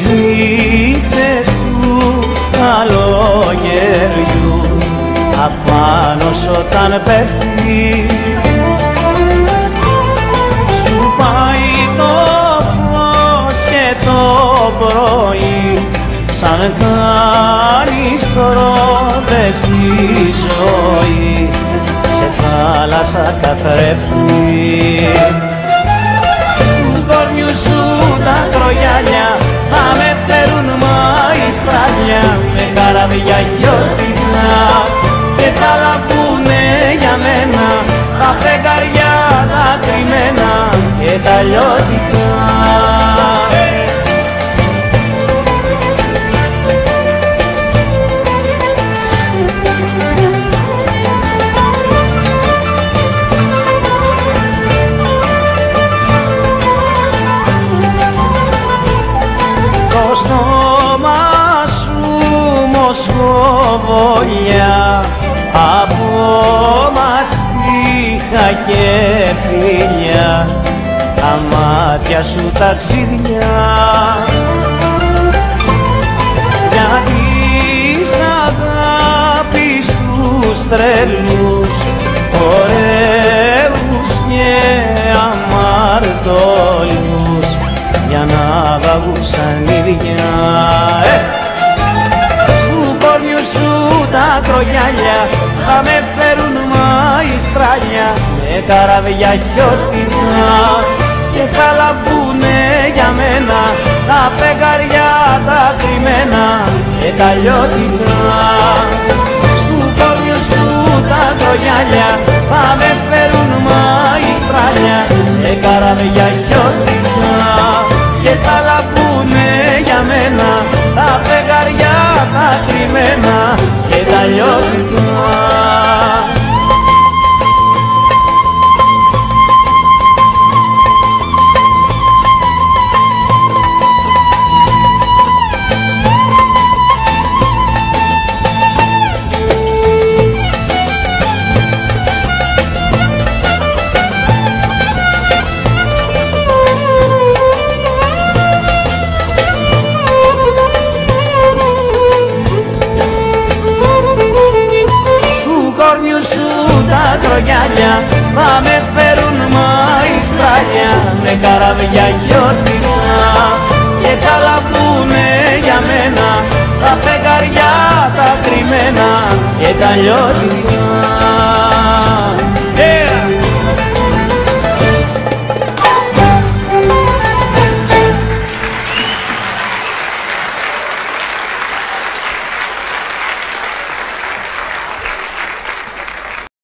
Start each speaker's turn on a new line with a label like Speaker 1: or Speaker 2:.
Speaker 1: τις νύχτες του καλοκαιριού. Απάνω όταν πέφτει σου πάει το φως και το πρωί. Σαν κάνεις πρώτες στη ζωή σε θάλασσα καθρέφτη καραβιά γιορτινά. Και θα λαμπούνε για μένα τα φεγγαριά τα κρυμμένα και τα λιώτικα το στόμα σου μοσχοβολιά από μαστίχα και φιλιά. Τα μάτια σου ταξίδια για της αγάπης τους τρελούς ωραίους και αμαρτωλούς. Για να βαγούσαν ίδια ε! Στου κόρνιου σου τα κρογιάλια θα με φέρουν μαϊστράλια με καραβιά χιώτινα και θα λαμπούνε για μένα τα φεγγαριά τα κρυμμένα και τα λιώτινα. Στου κόρνιου σου τα κρογιάλια θα με φέρουν μαϊστράλια με καραβιά τα κρυμμένα και τα λιώτικα. Τα κρογιάλια θα με φέρουν μαϊστράλια με καραβιά γιορτινά. Και θα λαμπούνε για μένα τα φεγγαριά τα κρυμμένα και τα λιώτικα